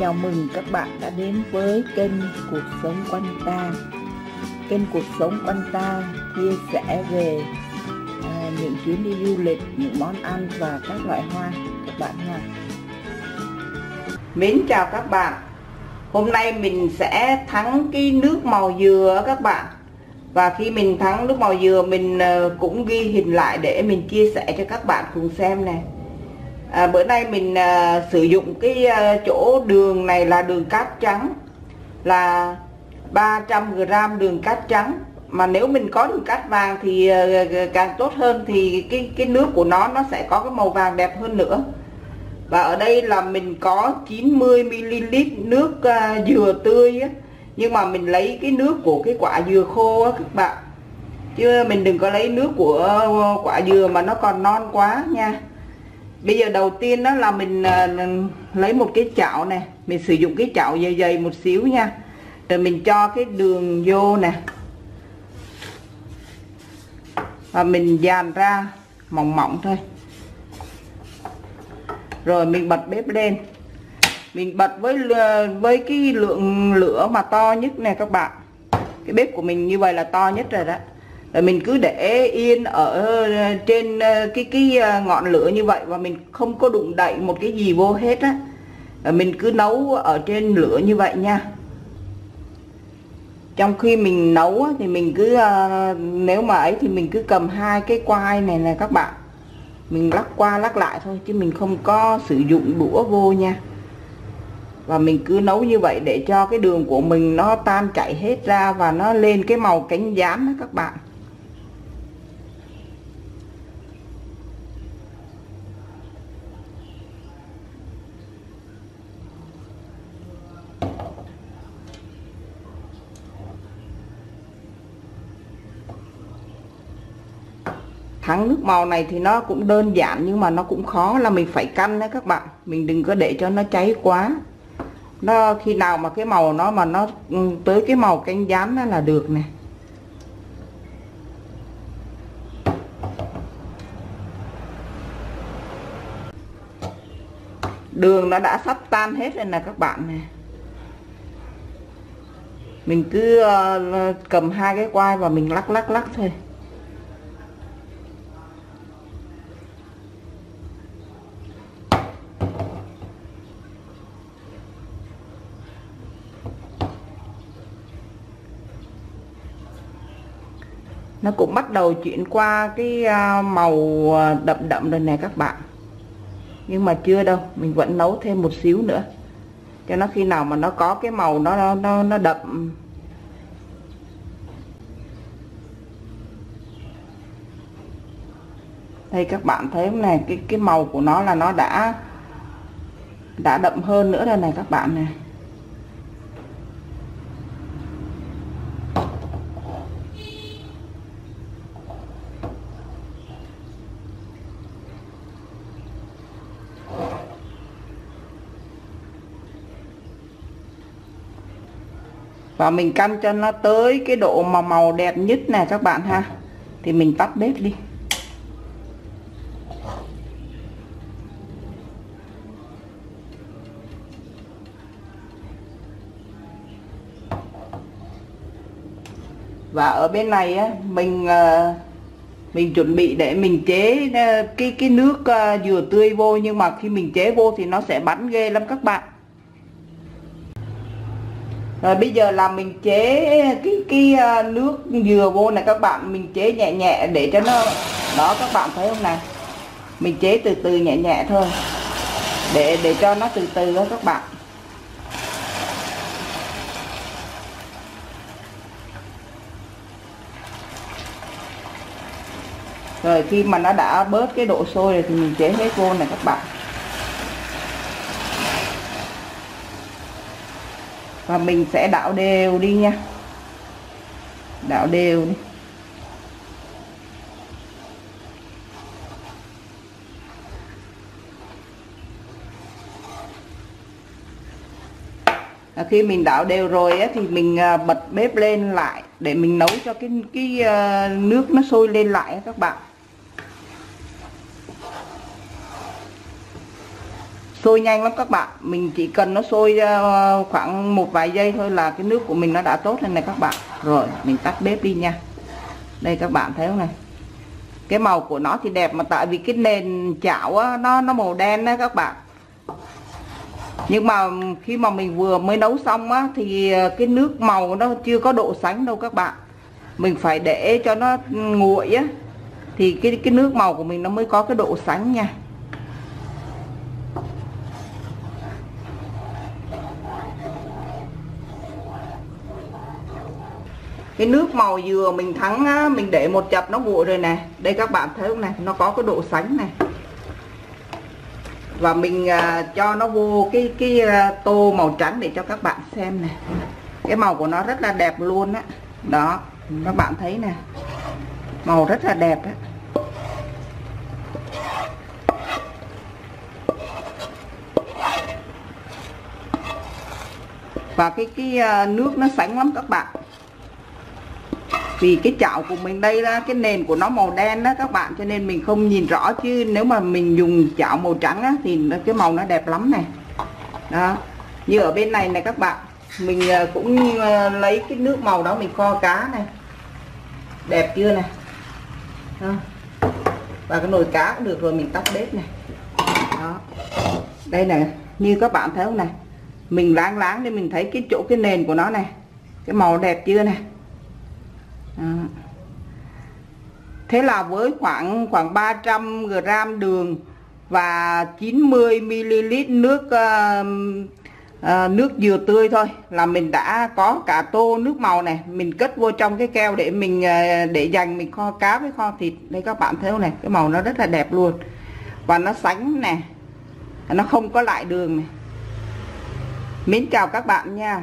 Chào mừng các bạn đã đến với kênh Cuộc Sống Quanh Ta. Kênh Cuộc Sống Quanh Ta chia sẻ về à, những chuyến đi du lịch, những món ăn và các loại hoa. Các bạn ha. Mến chào các bạn. Hôm nay mình sẽ thắng cái nước màu dừa các bạn. Và khi mình thắng nước màu dừa mình ờ, cũng ghi hình lại để mình chia sẻ cho các bạn cùng xem nè à, bữa nay mình à, sử dụng cái à, chỗ đường này là đường cát trắng là 300g đường cát trắng. Mà nếu mình có đường cát vàng thì à, càng tốt hơn thì cái cái nước của nó nó sẽ có cái màu vàng đẹp hơn nữa. Và ở đây là mình có 90ml nước à, dừa tươi á. nhưng mà mình lấy cái nước của cái quả dừa khô á các bạn. Chứ mình đừng có lấy nước của à, quả dừa mà nó còn non quá nha bây giờ đầu tiên đó là mình uh, lấy một cái chảo này mình sử dụng cái chảo dày dày một xíu nha. Rồi mình cho cái đường vô nè. Và mình dàn ra mỏng mỏng thôi. Rồi mình bật bếp lên. Mình bật với với cái lượng lửa mà to nhất nè các bạn. Cái bếp của mình như vậy là to nhất rồi đó rồi mình cứ để yên ở ờ, trên ờ, cái cái ờ, ngọn lửa như vậy và mình không có đụng đậy một cái gì vô hết á. Rồi mình cứ nấu ở trên lửa như vậy nha. Trong khi mình nấu thì mình cứ nếu mà ấy thì mình cứ cầm hai cái quai này nè các bạn. Mình lắc qua lắc lại thôi chứ mình không có sử dụng đũa vô nha. Và mình cứ nấu như vậy để cho cái đường của mình nó tan chảy hết ra và nó lên cái màu cánh gián đó các bạn. Thắng nước màu này thì nó cũng đơn giản nhưng mà nó cũng khó là mình phải canh đấy các bạn. Mình đừng có để cho nó cháy quá. Nó khi nào mà cái màu nó mà nó ừ, tới cái màu canh rán là được nè. Đường nó đã sắp tan hết rồi nè các bạn nè. Mình cứ ờ, cầm hai cái quai và mình lắc lắc lắc thôi. Nó cũng bắt đầu chuyển qua cái à, màu à, đậm đậm rồi nè các bạn. Nhưng mà chưa đâu, mình vẫn nấu thêm một xíu nữa. Cho nó khi nào mà nó có cái màu nó nó nó đậm. Đây, các bạn thấy không này cái cái màu của nó là nó đã đã đậm hơn nữa đây này các bạn này và mình căn cho nó tới cái độ mà màu đẹp nhất nè các bạn ha. Thì mình tắt bếp đi. Và ở bên này á, mình ờ, mình chuẩn bị để mình chế ờ, cái cái nước ờ, dừa tươi vô. Nhưng mà khi mình chế vô thì nó sẽ bắn ghê lắm các bạn rồi bây giờ là mình chế cái cái ờ, nước dừa vô này, các bạn mình chế nhẹ nhẹ để cho nó, đó, các bạn thấy không này? Mình chế từ từ nhẹ nhẹ thôi. Để để cho nó từ từ đó các bạn. Rồi khi mà nó đã bớt cái độ sôi rồi thì mình chế hết vô này, các bạn. Và mình sẽ đảo đều đi nha. Đảo đều đi. À, khi mình đảo đều rồi á, thì mình à, bật bếp lên lại để mình nấu cho cái cái à, nước nó sôi lên lại các bạn. Sôi nhanh lắm các bạn. Mình chỉ cần nó sôi ờ, khoảng một vài giây thôi là cái nước của mình nó đã tốt lên này các bạn. Rồi mình tắt bếp đi nha. Đây các bạn thấy không này? Cái màu của nó thì đẹp mà tại vì cái nền chảo á, nó nó màu đen đó các bạn. Nhưng mà khi mà mình vừa mới nấu xong á thì ờ, cái nước màu nó chưa có độ sánh đâu các bạn. Mình phải để cho nó ừ, nguội á. Thì cái cái nước màu của mình nó mới có cái độ sánh nha. Cái nước màu dừa mình thắng á, mình để một chập nó nguội rồi nè. Đây các bạn thấy không này nó có cái độ sánh này. Và mình à, cho nó vô cái cái à, tô màu trắng để cho các bạn xem nè. Cái màu của nó rất là đẹp luôn á. Đó. đó các bạn thấy nè. Màu rất là đẹp á. Và cái cái à, nước nó sánh lắm các bạn vì cái chảo của mình đây là cái nền của nó màu đen đó các bạn cho nên mình không nhìn rõ. Chứ nếu mà mình dùng chảo màu trắng á, thì cái màu nó đẹp lắm này. Đó. Như ở bên này này các bạn mình ờ, cũng ờ, lấy cái nước màu đó mình kho cá này. Đẹp chưa này? Đó. và cái nồi cá cũng được rồi mình tắt bếp này. Đó. Đây này như các bạn thấy không này? Mình láng láng để mình thấy cái chỗ cái nền của nó này. Cái màu đẹp chưa này? Thế là với khoảng khoảng 300 g đường và 90 ml nước uh, uh, nước dừa tươi thôi là mình đã có cả tô nước màu này. Mình cất vô trong cái keo để mình uh, để dành mình kho cá với kho thịt. Đây các bạn thấy không này? Cái màu nó rất là đẹp luôn. Và nó sánh nè. Nó không có lại đường này. Mến chào các bạn nha.